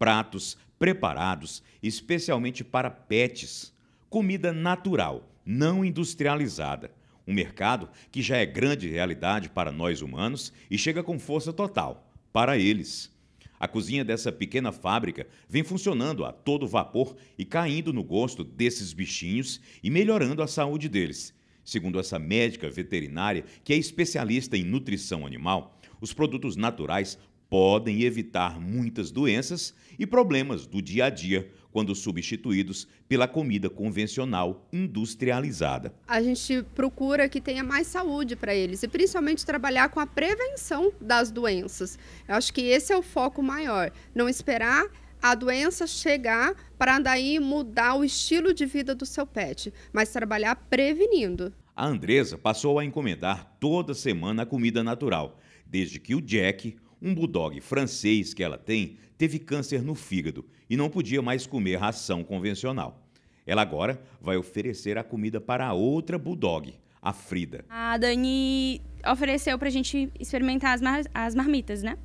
pratos preparados especialmente para pets, comida natural, não industrializada. Um mercado que já é grande realidade para nós humanos e chega com força total para eles. A cozinha dessa pequena fábrica vem funcionando a todo vapor e caindo no gosto desses bichinhos e melhorando a saúde deles. Segundo essa médica veterinária, que é especialista em nutrição animal, os produtos naturais podem evitar muitas doenças e problemas do dia a dia quando substituídos pela comida convencional industrializada. A gente procura que tenha mais saúde para eles e principalmente trabalhar com a prevenção das doenças. Eu acho que esse é o foco maior, não esperar a doença chegar para daí mudar o estilo de vida do seu pet, mas trabalhar prevenindo. A Andresa passou a encomendar toda semana a comida natural, desde que o Jack, um bulldog francês que ela tem teve câncer no fígado e não podia mais comer ração convencional. Ela agora vai oferecer a comida para a outra bulldog, a Frida. A Dani ofereceu para a gente experimentar as, mar as marmitas, né?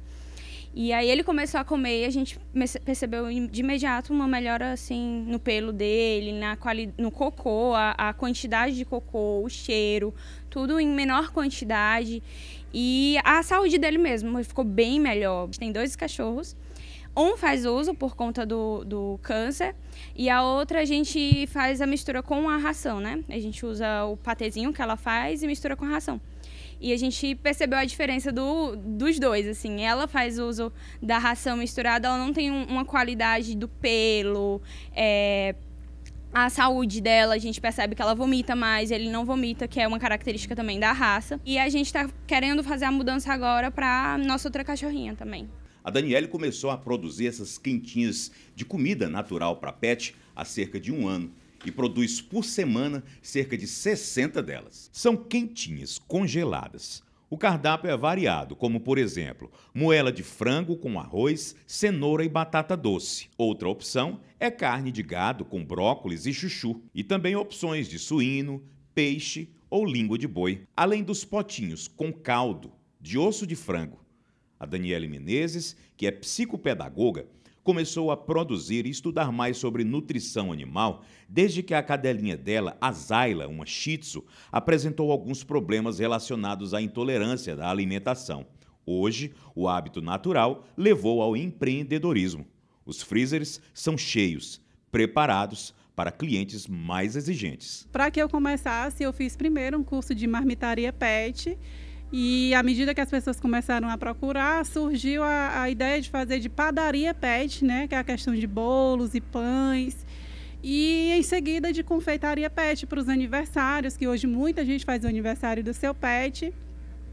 E aí ele começou a comer e a gente percebeu de imediato uma melhora assim no pelo dele, na quali no cocô, a, a quantidade de cocô, o cheiro, tudo em menor quantidade. E a saúde dele mesmo ficou bem melhor. A gente tem dois cachorros. Um faz uso por conta do, do câncer e a outra a gente faz a mistura com a ração, né? A gente usa o patezinho que ela faz e mistura com a ração. E a gente percebeu a diferença do, dos dois, assim. Ela faz uso da ração misturada, ela não tem um, uma qualidade do pelo, é, a saúde dela, a gente percebe que ela vomita mais, ele não vomita, que é uma característica também da raça. E a gente está querendo fazer a mudança agora para nossa outra cachorrinha também. A Daniele começou a produzir essas quentinhas de comida natural para pet há cerca de um ano e produz por semana cerca de 60 delas. São quentinhas congeladas, o cardápio é variado, como por exemplo, moela de frango com arroz, cenoura e batata doce. Outra opção é carne de gado com brócolis e chuchu, e também opções de suíno, peixe ou língua de boi, além dos potinhos com caldo de osso de frango. A Daniele Menezes, que é psicopedagoga, começou a produzir e estudar mais sobre nutrição animal desde que a cadelinha dela, a Zayla, uma shih tzu, apresentou alguns problemas relacionados à intolerância da alimentação. Hoje, o hábito natural levou ao empreendedorismo. Os freezers são cheios, preparados para clientes mais exigentes. Para que eu começasse, eu fiz primeiro um curso de marmitaria PET e à medida que as pessoas começaram a procurar, surgiu a, a ideia de fazer de padaria pet, né? Que é a questão de bolos e pães. E em seguida de confeitaria pet para os aniversários, que hoje muita gente faz o aniversário do seu pet.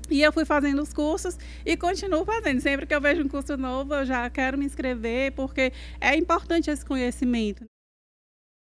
E eu fui fazendo os cursos e continuo fazendo. Sempre que eu vejo um curso novo, eu já quero me inscrever, porque é importante esse conhecimento.